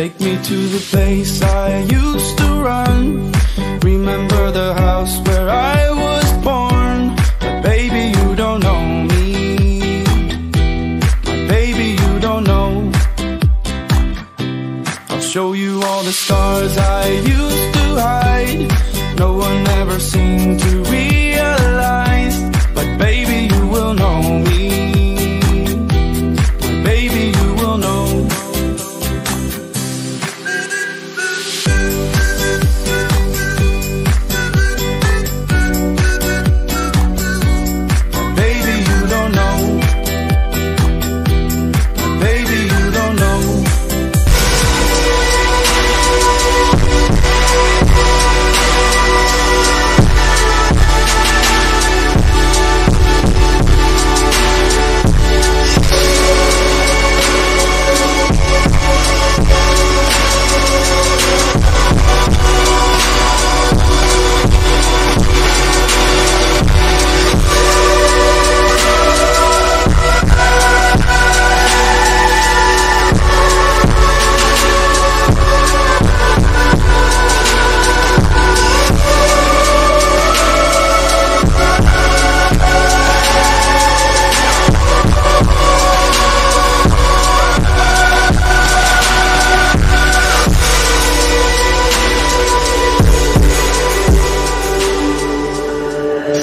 Take me to the place I used to run. Remember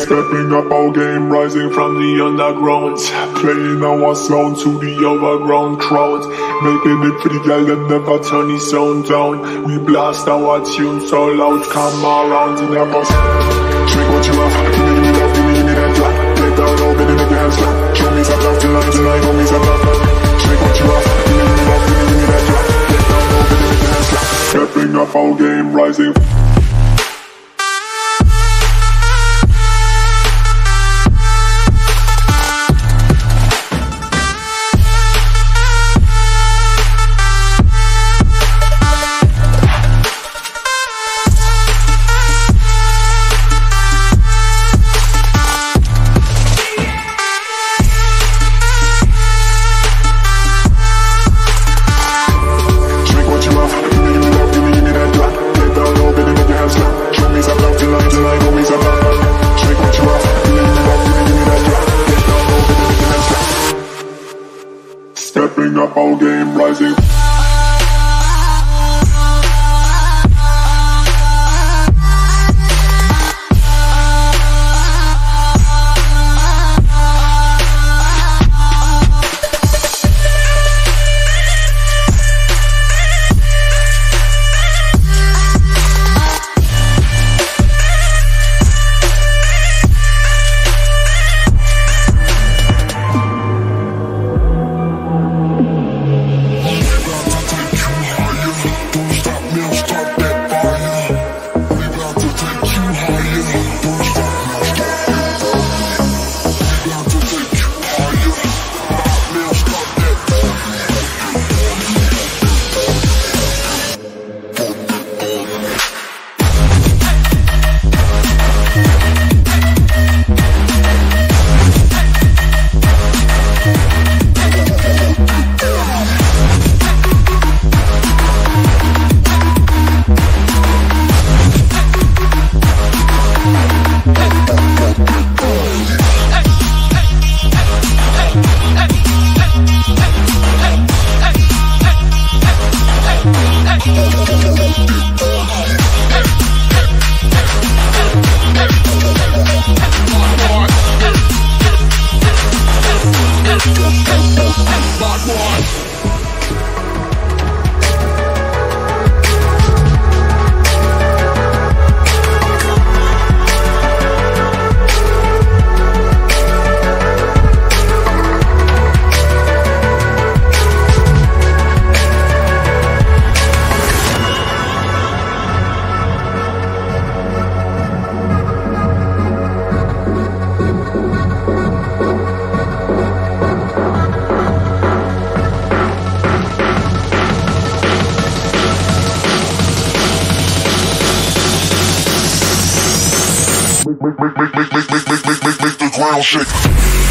Stepping up our game, rising from the underground. Playing our sound to the overground crowd. Making it for the girl that never turn his sound down. We blast our tunes so loud, come around and help us. Drink what you have, real shit.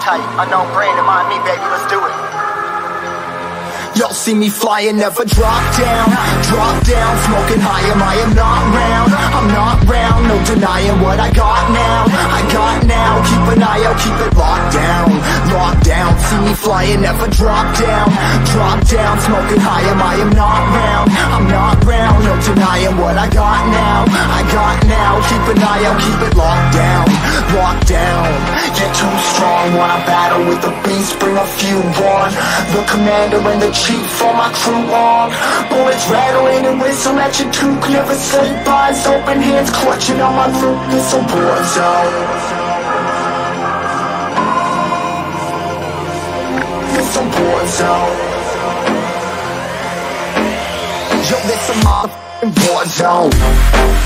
type, a brain brainer, mind me, baby, let's do it. Y'all see me flying, never drop down. Drop down, smoking high, am I am not round? I'm not round, no denying what I got now. I got now, keep an eye out, keep it locked down. Locked down, see me flying, never drop down. Drop down, smoking high, am I am not round? I'm not round, no denying what I got now. I got now, keep an eye out, keep it locked down. Locked down, get too strong Wanna battle with the beast, bring a few on. The commander and the chief for my crew on. Bullets rattling and whistle at your toque Never sleep eyes open, hands clutching on my throat This a war zone. This a war zone. Yo, this a motherfucking war zone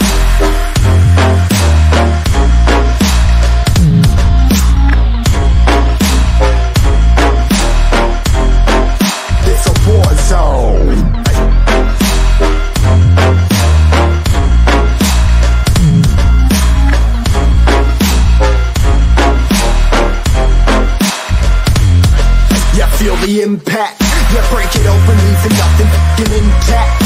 the impact. Yeah, break it open, leaving nothing f***ing intact.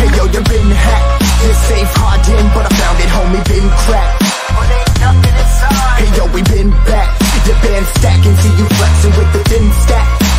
Hey yo, you been hacked. You're safe, hard in, but I found it, homie, been cracked. Hey yo, we been back. Your band stacking, see you flexing with the thin stack.